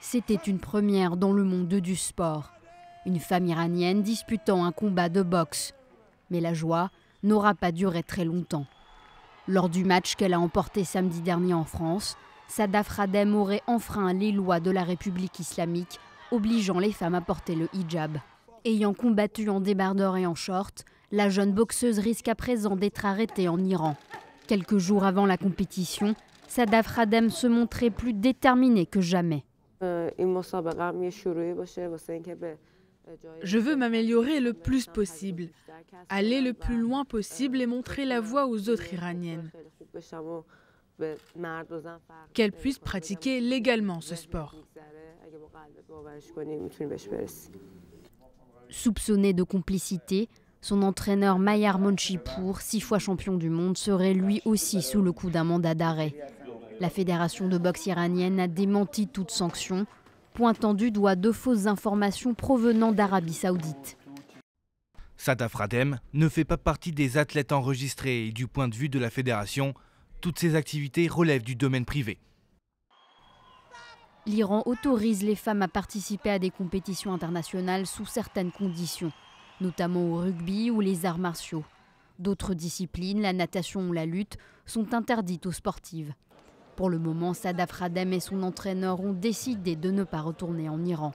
C'était une première dans le monde du sport. Une femme iranienne disputant un combat de boxe. Mais la joie n'aura pas duré très longtemps. Lors du match qu'elle a emporté samedi dernier en France, Sadaf Radem aurait enfreint les lois de la République islamique, obligeant les femmes à porter le hijab. Ayant combattu en débardeur et en short, la jeune boxeuse risque à présent d'être arrêtée en Iran. Quelques jours avant la compétition, Sadaf Radem se montrait plus déterminée que jamais. Je veux m'améliorer le plus possible, aller le plus loin possible et montrer la voie aux autres Iraniennes. Qu'elles puissent pratiquer légalement ce sport. Soupçonné de complicité, son entraîneur Mayar Monchipour, six fois champion du monde, serait lui aussi sous le coup d'un mandat d'arrêt. La fédération de boxe iranienne a démenti toute sanction, pointant du doigt de fausses informations provenant d'Arabie saoudite. Sadaf Radem ne fait pas partie des athlètes enregistrés et du point de vue de la fédération, toutes ces activités relèvent du domaine privé. L'Iran autorise les femmes à participer à des compétitions internationales sous certaines conditions, notamment au rugby ou les arts martiaux. D'autres disciplines, la natation ou la lutte, sont interdites aux sportives. Pour le moment, Sadaf Radem et son entraîneur ont décidé de ne pas retourner en Iran.